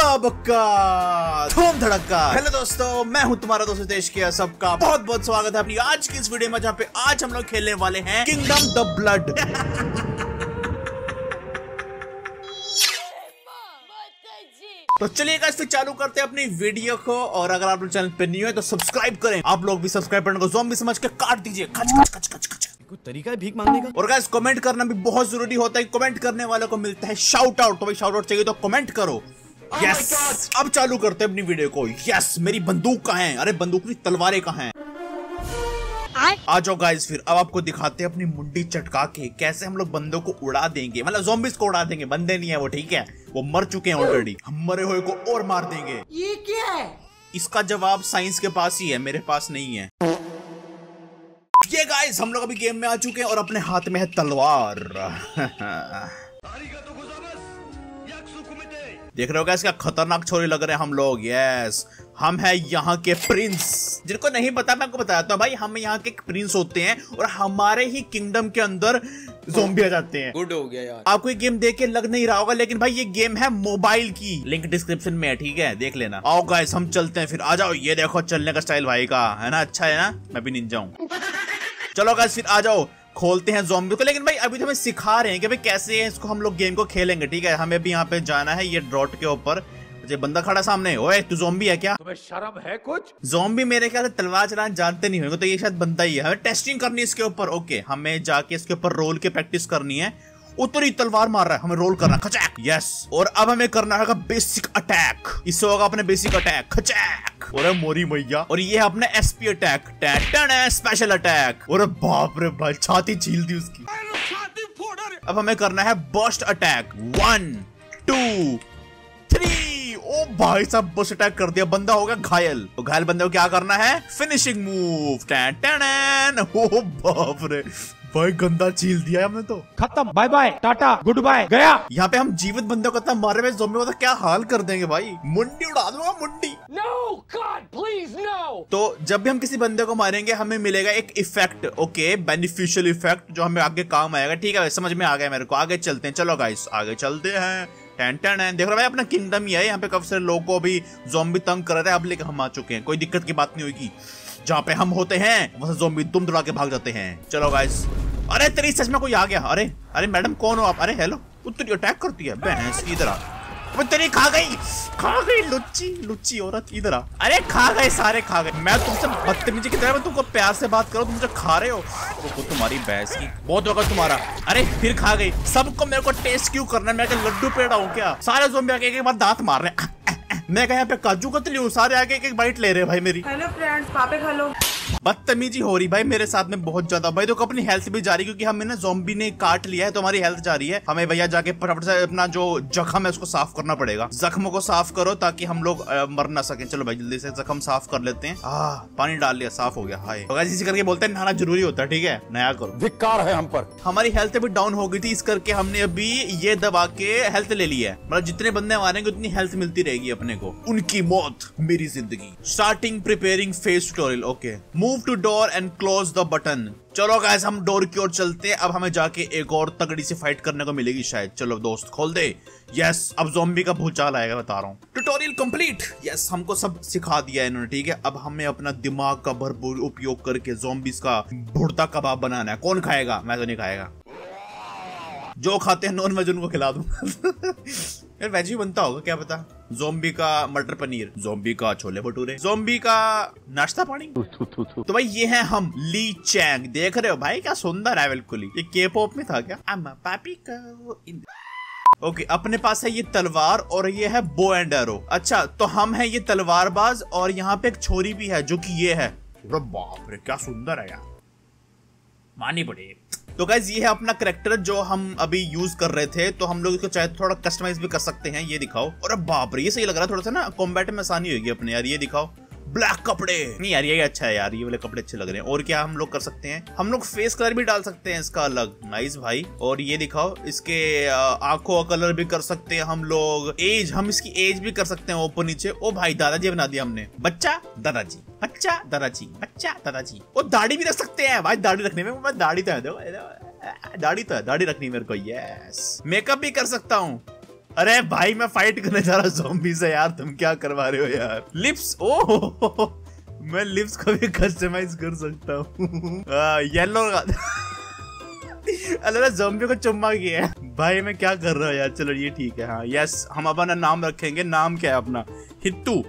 हक्का बक्का। धूम धड़का हेलो दोस्तों मैं हूँ तुम्हारा दोस्त देश के सबका बहुत बहुत स्वागत है अपनी आज की इस वीडियो में जहाँ पे आज हम लोग खेलने वाले हैं किंगडम द ब्लड तो चलिए गाइस फिर चालू करते हैं अपनी वीडियो को और अगर आप लोग चैनल पे न्यू है तो सब्सक्राइब करें। आप लोग भी सब्सक्राइब करने को जोम्बी समझ के काट दीजिए। खच खच खच खच खच। कोई तरीका है भीख मांगने का? और गाइस कमेंट करना भी बहुत ज़रूरी होता है। कमेंट करने वालों को मिलता है शाउट आउट तो भाई शाउट आउट चाहिए तो कमेंट करो। यस अब चालू करते हैं अपनी वीडियो को। यस मेरी बंदूक कहाँ है? अरे बंदूक की तलवारें कहाँ हैं? आ जाओ गाइस फिर अब आपको दिखाते हैं अपनी मुंडी चटका के कैसे हम लोग बंदों को उड़ा देंगे। मतलब जोम्बिस को उड़ा देंगे बंदे नहीं है वो ठीक है? वो मर चुके हैं ऑलरेडी हम मरे हुए को और मार देंगे। ये क्या है? इसका जवाब साइंस के पास ही है मेरे पास नहीं है। ये गाइस हम लोग अभी गेम में आ चुके हैं और अपने हाथ में है तलवार। देख रहे हो क्या खतरनाक छोरे लग रहे हैं हम लोग। यस हम है यहाँ के प्रिंस जिनको नहीं पता मैं आपको बताता हूँ भाई हम यहाँ के प्रिंस होते हैं और हमारे ही किंगडम के अंदर जोम्बी आ जाते हैं। गुड हो गया यार। आपको ये गेम देख के लग नहीं रहा होगा लेकिन भाई ये गेम है मोबाइल की। लिंक डिस्क्रिप्शन में है ठीक है? देख लेना। आओ गाइस हम चलते हैं फिर। आ जाओ ये देखो चलने का स्टाइल भाई का। है ना? अच्छा है ना? मैं भी निंजा हूँ। चलो गाइस फिर आ जाओ। खोलते हैं जोम्बी को। लेकिन भाई अभी तो हमें सिखा रहे हैं कि भाई कैसे है इसको हम लोग गेम को खेलेंगे ठीक है? हमें भी यहाँ पे जाना है ये ड्रॉट के ऊपर। बंदा खड़ा सामने ओए तू जोम्बी है क्या? तुम्हें शर्म है कुछ? जोम्बी मेरे ख्याल से तलवार चलाना जानते नहीं होंगे तो ये शायद बंदा ही है। हमें टेस्टिंग करनी है इसके ऊपर ओके हमें जाके इसके ऊपर रोल के प्रैक्टिस करनी है। उतरी तलवार मार रहा है, हमें रोल करना, खचैक। यस और अब हमें करना होगा बेसिक अटैक इससे होगा अपने बेसिक अटैक खचैक। और मोरी मैया। और ये है अपने एसपी अटैक टैटन है स्पेशल अटैक और बाप रे भाई, छाती छील दी उसकी। अब हमें करना है bust attack one two three ओ भाई साहब बस्ट अटैक कर दिया। बंदा हो गया घायल। तो घायल बंदे को क्या करना है? फिनिशिंग मूव टैन टैन ओ बाप रे। भाई गंदा चील दिया हमने तो। खत्म bye bye Tata goodbye गया। यहाँ पे हम जीवित बंदे को इतना मारे हुए जोम्बी को तो क्या हाल कर देंगे भाई? मुंडी उड़ा दूँगा मुंडी। नो गॉड प्लीज़ नो तो जब भी हम किसी बंदे को मारेंगे हमें मिलेगा एक इफ़ेक्ट ओके बेनिफिशियल इफ़ेक्ट जो हमें आगे काम आएगा ठीक है? समझ में आ गया मेरे को। आगे चलते हैं। चलो गाइस आगे चलते हैं। टेन टेन है देख रहे भाई अपना किंगडम ही है। यहाँ पे काफ़ी सारे लोगों को भी जोम्बी तंग कर रहे हैं। अब लेकर हम आ चुके हैं। कोई दिक्कत की बात नहीं होगी। जहाँ पे हम होते हैं, वहाँ जोम्बी तुम दुड़ा के भाग जाते हैं। चलो गाइस अरे, तेरी सच में कोई आ गया। अरे अरे मैडम कौन हो आप? अरे हेलो तेरी अटैक करती है। भैंस की तरह वो तेरी खा गई। खा गई, लुच्ची लुच्ची औरत, इधर आ। अरे, खा गए सारे, खा गए। मैं तुमसे बदतमीजी की तरह मैं तुमको प्यार से बात करो, तुम मुझे खा रहे हो। तो तुम्हारी बहस की बहुत होगा तुम्हारा। अरे, फिर खा गई। सबको मेरे को टेस्ट क्यों करना है? मैं लड्डू पेड़ा हूँ क्या? सारे जोम्बी आके एक बार दांत मार रहे मैं कहा पे काजू कतली हूँ, सारे आगे एक बाइट ले रहे हैं भाई मेरी। हेलो फ्रेंड्स पापे खा लो। बदतमीजी हो रही भाई मेरे साथ में बहुत ज़्यादा। भाई तो अपनी हेल्थ भी जा रही क्योंकि हमें ना जोम्बी ने काट लिया है तो हमारी हेल्थ जा रही है। हमें भैया जाके फटाफट से अपना जो जख्म है उसको साफ़ करना पड़ेगा। जख्म को साफ़ करो ताकि हम लोग मर ना सके। चलो भाई जल्दी से जख्म साफ़ कर लेते हैं। आ, पानी डाल लिया साफ़ हो गया। हाय। तो इसी करके बोलते हैं नहाना ज़रूरी होता है ठीक है? नया करो। धिक्कार है हम पर। हमारी हेल्थ भी डाउन हो गई थी इस करके हमने अभी ये दबा के हेल्थ ले ली है। मतलब जितने बंदे मारेंगे उतनी हेल्थ मिलती रहेगी अपने को। उनकी मौत मेरी ज़िंदगी। Starting preparing face tutorial okay move to door and close the button चलो गाइस हम डोर की ओर चलते हैं। अब हमें जाके एक और तगड़ी सी फाइट करने को मिलेगी शायद। चलो दोस्त, खोल दे। यस अब जोम्बी का भूचाल आएगा, बता रहा हूँ। ट्यूटोरियल कंप्लीट यस हमको सब सिखा दिया इन्होंने, ठीक है? अब हमें अपना दिमाग का भरपूर उपयोग करके जोम्बिस का भुड़ता कबाब बनाना है। कौन खाएगा? मैं तो नहीं खाएगा। जो खाते हैं नॉन वेज उनको खिला दूँगा। यार वेज ही बनता होगा, क्या पता? जोम्बी का मटर पनीर जोम्बी का छोले भटूरे जोम्बी का नाश्ता पानी। तो भाई ये है हम ली चैंग देख रहे हो भाई क्या सुंदर है बिल्कुल ये के पॉप में था क्या? अम्मा पापी का वो ओके okay, अपने पास है ये तलवार और ये है बो एंड एरो अच्छा तो हम है ये तलवारबाज और यहाँ पे एक छोरी भी है जो कि ये है। बाप रे क्या सुंदर है यार। मानी पड़े तो गाइज़ ये है अपना करेक्टर जो हम अभी यूज़ कर रहे थे तो हम लोग इसको चाहे थोड़ा कस्टमाइज भी कर सकते हैं, ये दिखाओ। और अब बाप रे, ये सही लग रहा है, थोड़ा सा ना कॉम्बैट में आसानी होगी अपने, यार, ये दिखाओ। ब्लैक कपड़े। नहीं यार, ये अच्छा है यार, ये वाले कपड़े अच्छे लग रहे हैं। और क्या हम लोग कर सकते हैं? हम लोग फेस कलर भी डाल सकते हैं इसका अलग। नाइस भाई। और ये दिखाओ, इसके आँखों का कलर भी कर सकते हैं हम लोग। एज हम इसकी एज भी कर सकते हैं ऊपर नीचे। ओ भाई, दादाजी बना दिया हमने। बच्चा, दादाजी। बच्चा दादाजी। बच्चा, दादाजी। और दाढ़ी भी रख सकते हैं। भाई, दाढ़ी रखने में दाढ़ी तो है दाढ़ी तो है, दाढ़ी रखनी मेरे को यस मेकअप भी कर सकता हूँ। अरे भाई मैं फाइट करने जा रहा हूँ zombie से यार तुम क्या करवा रहे हो यार? लिप्स ओ! मैं लिप्स को भी कस्टमाइज कर सकता हूँ। येलो अल्लाह जोम्बी को चुम्मा किया है। भाई मैं क्या कर रहा हूँ यार? चलो ये ठीक है हाँ यस हम अपना नाम रखेंगे। नाम क्या है अपना? Hittu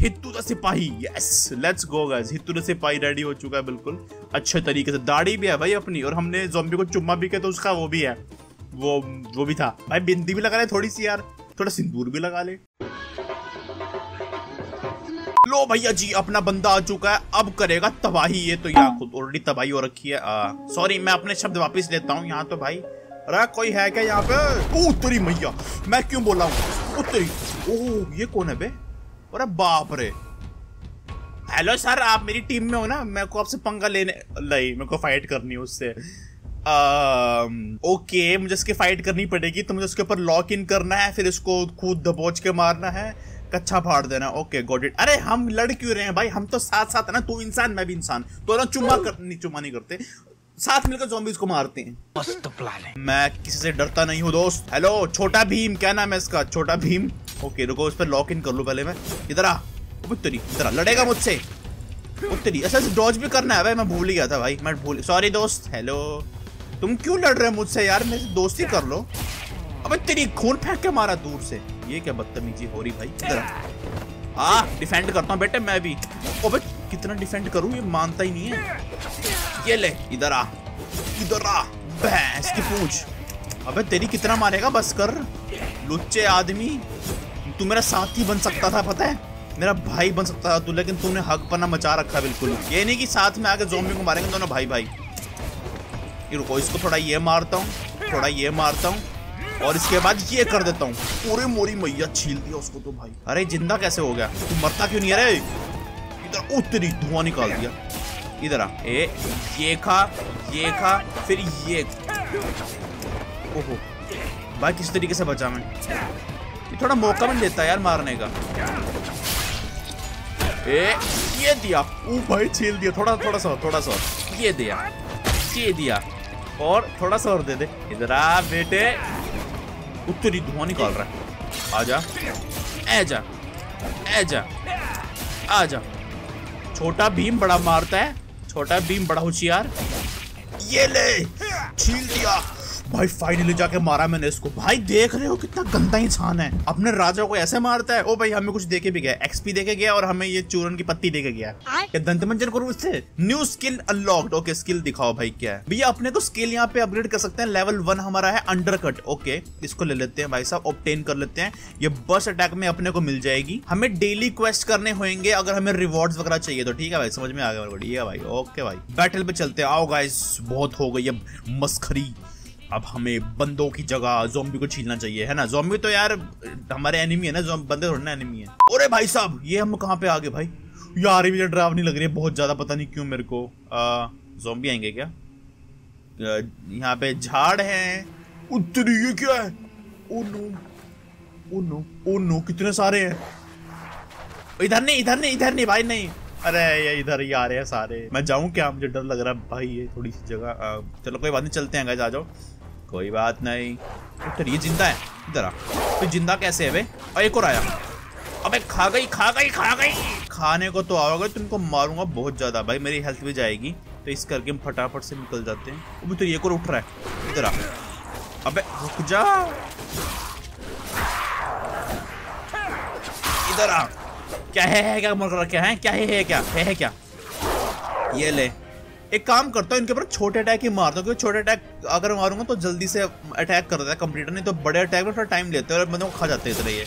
Hittu the sipahi yes let's go guys Hittu the sipahi ready हो चुका है बिल्कुल। अच्छे तरीके से दाढ़ी भी है भाई अपनी और हमने जोम्बी को चुम्मा भी किया तो उसका वो भी है। वो वो भी था। भाई, बिंदी भी लगा ले थोड़ी सी यार। थोड़ा सिंदूर भी लगा ले। लो भैया जी, अपना बंदा आ चुका है। अब करेगा तबाही। ये तो यहाँ खुद ऑलरेडी तबाही हो रखी है। सॉरी मैं अपने शब्द वापस लेता हूँ यहाँ तो भाई। अरे, कोई है क्या यहाँ पे? ओ तेरी मैया, मैं क्यों बोला हूँ? तेरी ओह ये कौन है बे? अरे, बाप रे। हेलो सर आप मेरी टीम में हो ना? मेरे को आपसे पंगा लेने नहीं, मेरे को फाइट करनी है उससे। ओके okay, मुझे इसके फाइट करनी पड़ेगी तो मुझे उसके ऊपर लॉक इन करना है फिर इसको खुद दबोच के मारना है कच्चा फाड़ देना ओके गॉट इट अरे हम लड़ क्यों रहे हैं भाई? हम तो साथ साथ है ना तू इंसान मैं भी इंसान तो ना चुम्मा कर नहीं चुम्मा नहीं करते। साथ मिलकर zombies को मारते हैं। मस्त प्लान है मैं किसी से डरता नहीं हूँ दोस्त। हेलो छोटा भीम क्या नाम है इसका? छोटा भीम। ओके रुको उस पर लॉक इन कर लूँ पहले मैं। इधर आ तेरी इधर लड़ेगा मुझसे। तेरी अच्छा डॉज भी करना है भाई मैं भूल ही गया था भाई मैं भूल सॉरी दोस्त। हेलो तुम क्यों लड़ रहे हो मुझसे यार? मेरे दोस्ती कर लो। अबे तेरी खून फेंक के मारा दूर से। ये क्या बदतमीजी हो रही भाई? हाँ डिफेंड करता हूँ बेटे मैं भी। अबे कितना डिफेंड करूँ? ये मानता ही नहीं है। ये ले, इधर आ। इधर आ। भैंस की पूछ। अबे, तेरी कितना मारेगा? बस कर। लुच्चे आदमी। तू मेरा साथी बन सकता था, पता है? मेरा भाई बन सकता था तू, लेकिन तूने हक पना मचा रखा बिल्कुल। ये नहीं कि साथ में आके जोम्बी को मारेंगे, दोनों भाई भाई ये रुको इसको थोड़ा ये मारता हूँ थोड़ा ये मारता हूँ और इसके बाद ये कर देता हूँ। पूरे मोरी मैया छील दिया उसको तो भाई। अरे ज़िंदा कैसे हो गया? तू मरता क्यों नहीं अरे इधर उतरी धुआँ निकाल दिया। इधर आ। ए ये खा ये खा फिर ये। ओहो भाई किस तरीके से बचा मैं? ये थोड़ा मौका भी देता है यार मारने का। ए ये दिया। ओ भाई छील दिया। थोड़ा थोड़ा सा थोड़ा सा। ये दिया ये दिया। और थोड़ा सा और दे दे। इधर आ बेटे। उत्तरी धुआँ निकाल रहा है। आजा ऐजा ऐजा आजा छोटा भीम बड़ा मारता है। छोटा भीम बड़ा होशियार। ये ले। छील दिया। भाई फाइनली जाके मारा मैंने इसको। भाई देख रहे हो कितना गंदा इंसान है। अपने राजा को ऐसे मारता है ओ भाई हमें कुछ देके भी गया। एक्सपी देके गया और हमें ये चूरन की पत्ती देके गया। क्या दंत मंजन करूँ इससे? New skill unlocked okay skill दिखाओ भाई क्या है। भैया अपने को स्किल यहाँ पे अपग्रेड कर सकते हैं। लेवल वन हमारा है अंडर कट ओके इसको ले लेते हैं भाई साहब ऑप्टेन कर लेते हैं। ये बस अटैक में अपने को मिल जाएगी। हमें डेली क्वेस्ट करने होंगे अगर हमें रिवॉर्ड वगैरह चाहिए तो ठीक है भाई? समझ में आ गया ठीक है भाई। ओके भाई बैटल पे चलते आओ गाइस बहुत हो गई अब मस्खरी अब हमें बंदों की जगह जोम्बी को छीलना चाहिए, है ना? जोम्बी तो यार, हमारे एनिमी है ना बंदे थोड़ा ना एनिमी है। अरे भाई साहब, ये हम कहाँ पे आ गए भाई? यार मुझे नहीं लग रही है बहुत ज़्यादा, पता नहीं क्यों मेरे को। जोम्बी आएँगे क्या? यहाँ पे झाड़ है। उत्तरी ये क्या है? Oh no oh no oh no, कितने सारे हैं? इधर नहीं इधर नहीं इधर नहीं भाई, नहीं। अरे ये इधर ही आ रहे हैं सारे। मैं जाऊँ क्या? मुझे डर लग रहा है भाई, ये थोड़ी सी जगह चलो कोई बात नहीं, चलते हैं आ जाओ। कोई बात नहीं। फिर ये ज़िंदा है। इधर आ। तो ज़िंदा कैसे है वे? और एक और आया। अबे खा गई खा गई खा गई। खाने को तो आओगे तुमको मारूँगा बहुत ज़्यादा। भाई मेरी हेल्थ भी जाएगी। तो इस करके हम फटाफट से निकल जाते हैं। वो भी तो ये को उठ रहा है। इधर आ। अबे रुक जा। इधर आ। क्या है, है क्या मर क्या है? क्या है, है क्या? है, है क्या? ये ले। एक काम करता हूँ, इनके ऊपर छोटे अटैक ही मारता हूँ, क्योंकि छोटे अटैक अगर मारूँगा तो जल्दी से अटैक कर देता है कंप्लीटर नहीं तो बड़े अटैक में थोड़ा टाइम लेते हैं और को खा जाते इधर ये।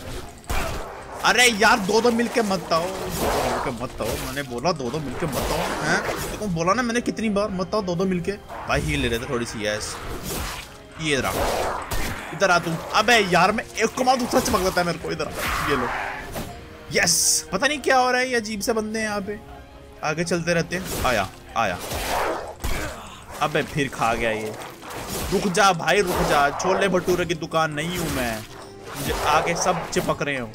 अरे यार दो दो मिलके मत आओ। मिलके मत आओ, मैंने बोला दो दो मिलके मत आओ, हैं? तो बोला ना मैंने कितनी बार, मत आओ दो दो मिलके। भाई ही ले रहे थे थोड़ी सी यस ये रहा। इधर आ तू। अबे यार, मैं एक को मार, दूसरा चमक देता है मेरे को। इधर ये लो। यस पता नहीं क्या हो रहा है, ये अजीब से बंदे हैं यहाँ पे। आगे चलते रहते हैं। आया। आया। अबे फिर खा गया ये। रुक जा भाई, रुक जा। छोले भटूरे की दुकान नहीं हूँ मैं। मुझे आगे सब चिपक रहे हो।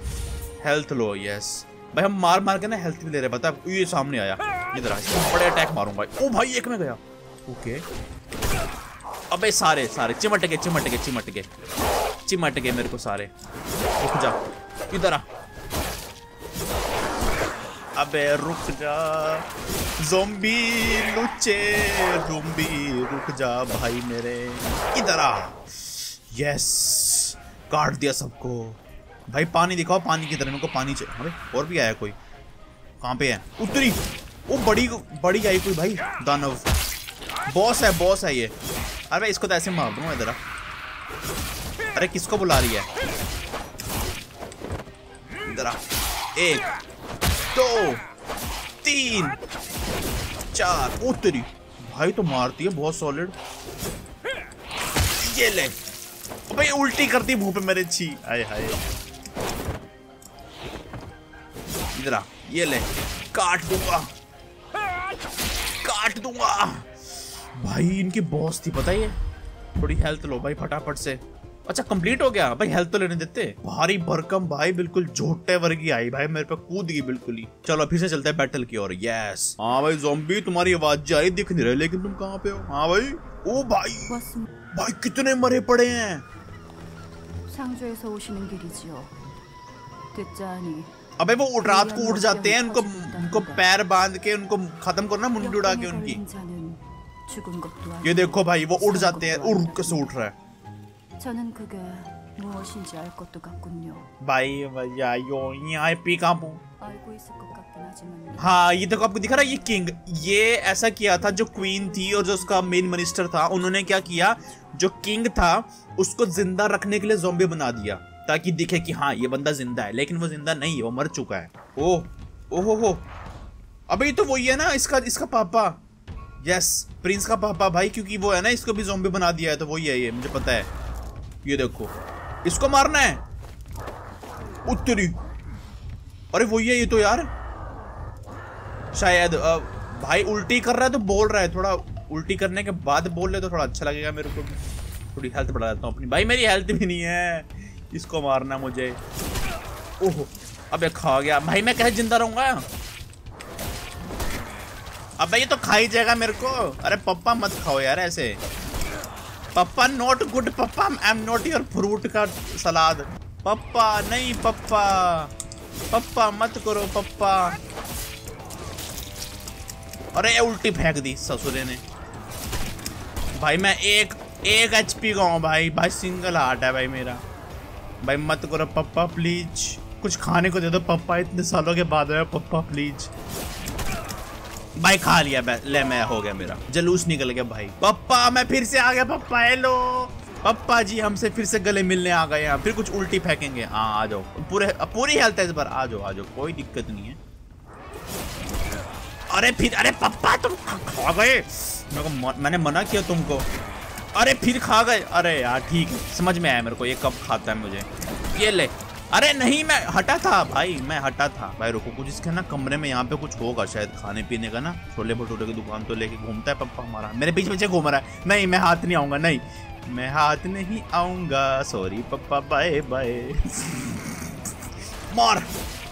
हेल्थ लो यस भाई, हम मार मार के ना हेल्थ भी ले रहे, पता ये सामने आया। इधर आ बड़े अटैक मारूँगा ओ भाई, एक में गया। ओके अबे सारे सारे। चिमट के चिमट के चिमट के चिमट गए मेरे को सारे। रुक जा। इधर आ। अबे रुक जा। जोम्बी लुच्चे जोम्बी रुक जा भाई मेरे। इधर आ। यस काट दिया सबको। भाई पानी दिखाओ, पानी की तरह मेरे को पानी चाहिए। अबे, और भी आया कोई? कहाँ पे है? उतरी। वो बड़ी बड़ी आई कोई भाई, दानव। बॉस है बॉस है ये। अरे भाई इसको तो ऐसे मार दूँगा इधर अरे किसको बुला रही है? इधर एक दो, तीन, चार। उतरी भाई तो मारती है, बहुत सॉलिड ये ले। भाई, उल्टी करती मुँह पे मेरे छी। हाय हाय। इधर ये ले। काट दूँगा। काट दूँगा। भाई, इनकी बॉस थी, पता है थोड़ी हेल्थ लो भाई, फटाफट से। अच्छा कंप्लीट हो गया? भाई हेल्थ तो लेने देते। भारी भरकम भाई बिल्कुल झोटे वर्गी आई भाई मेरे पे कूद गई बिल्कुल ही। चलो फिर से चलते हैं बैटल की ओर। यस हाँ भाई जोम्बी तुम्हारी आवाज़ जा रही दिख नहीं रहे लेकिन तुम कहाँ पे हो? हाँ भाई। ओ भाई। भाई कितने मरे पड़े हैं? अबे वो रात को उठ जाते हैं उनको उनको पैर बाँध के उनको खत्म करना मुंडी उड़ा के उनकी। ये देखो भाई वो उठ जाते हैं उड़ कैसे उठ रहा है। 저는 그게 무엇인지 알 것도 같군요. भाई भैया यो यहाँ पी कहाँ पू 알고 있을 것 같긴 하지만요. हाँ ये देखो आपको दिख रहा है ये किंग ये ऐसा किया था जो क्वीन थी और जो उसका मेन मिनिस्टर था उन्होंने क्या किया जो किंग था उसको जिंदा रखने के लिए जोम्बी बना दिया ताकि दिखे कि हाँ ये बंदा जिंदा है लेकिन वो जिंदा नहीं है वो मर चुका है ओ ओहो हो अबे ये तो वही है ना इसका इसका पापा यस प्रिंस का पापा भाई क्योंकि वो है ना इसको भी जोम्बी बना दिया है तो वही है ये मुझे पता है ये देखो। इसको मारना है? उत्तरी। अरे वही है ये तो यार। शायद अ, भाई उल्टी कर रहा है तो बोल रहा है। थोड़ा उल्टी करने के बाद बोल रहे तो थोड़ा अच्छा लगेगा मेरे को थोड़ी हेल्थ बढ़ा देता हूँ अपनी। भाई मेरी हेल्थ भी नहीं है। इसको मारना मुझे। ओहो अबे खा गया। भाई मैं कैसे ज़िंदा रहूँगा? अबे ये तो खा ही जाएगा मेरे को। अरे पप्पा मत खाओ यार ऐसे। Papa not good papa I am not your fruit का सलाद पप्पा नहीं पप्पा पप्पा मत करो पप्पा अरे उल्टी फेंक दी ससुरे ने। भाई, मैं एक एक एच पी का हूँ भाई। भाई सिंगल हार्ट है भाई मेरा। भाई, मत करो पप्पा प्लीज़ कुछ खाने को दे दो पप्पा इतने सालों के बाद आया पप्पा प्लीज़ भाई खा लिया ले, मैं हो गया मेरा। जलूस निकल गया भाई। पप्पा, मैं फिर से आ गया। पप्पा हेलो पप्पा जी, हमसे फिर से गले मिलने आ गए हैं। फिर कुछ उल्टी फेंकेंगे। हाँ आ जाओ। पूरे पूरी हेल्थ है इस बार आ जाओ आ जाओ। कोई दिक्कत नहीं है। अरे फिर अरे पप्पा, तुम खा गए। मैंने मना किया तुमको। अरे फिर खा गए। अरे यार, ठीक है। समझ में आया मेरे को, ये कब खाता है मुझे। ये ले। अरे नहीं, मैं हटा था भाई, मैं हटा था। भाई रुको, कुछ इसके ना कमरे में यहाँ पे कुछ होगा शायद खाने पीने का ना। छोले भटूरे की दुकान तो लेके घूमता है, पप्पा हमारा। मेरे पीछे पीछे घूम रहा है। नहीं, मैं हाथ नहीं आऊँगा, नहीं। मैं हाथ नहीं आऊँगा सॉरी पप्पा बाय बाय मार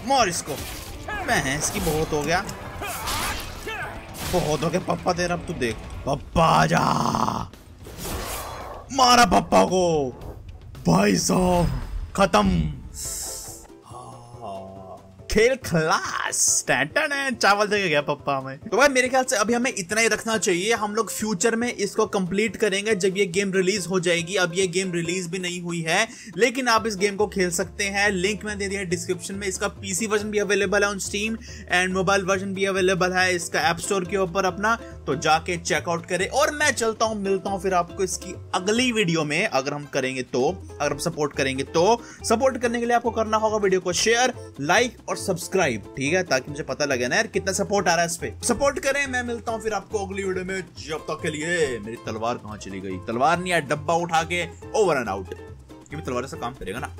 मार इसको। मैं इसकी बहुत हो गया। बहुत हो गया पप्पा तेरा, अब तू देख। पप्पा जा मारा पप्पा को। भाई साहब, खत्म। खेल खलास चावल देके गया पप्पा हमें. तो भाई, मेरे ख्याल से अभी हमें इतना ही रखना चाहिए. हम लोग फ्यूचर में इसको कंप्लीट करेंगे जब ये गेम रिलीज़ हो जाएगी. अब ये गेम रिलीज़ भी नहीं हुई है. लेकिन आप इस गेम को खेल सकते हैं. लिंक में दे दिया डिस्क्रिप्शन में. इसका पीसी वर्जन भी अवेलेबल है on Steam and mobile version भी अवेलेबल है इसका एप स्टोर के ऊपर अपना. तो जाके चेकआउट करें. और मैं चलता हूँ, मिलता हूँ फिर आपको इसकी अगली वीडियो में. अगर हम करेंगे तो अगर हम सपोर्ट करेंगे तो. सपोर्ट करने के लिए आपको करना होगा वीडियो को शेयर लाइक और सब्सक्राइब ठीक है? ताकि मुझे पता लगे ना यार कितना सपोर्ट आ रहा है इस पे। सपोर्ट करें, मैं मिलता हूँ फिर आपको अगली वीडियो में। जब तक के लिए, मेरी तलवार कहाँ चली गई? तलवार नहीं है, डब्बा उठा के ओवर एंड आउट क्योंकि तलवार से काम करेगा ना।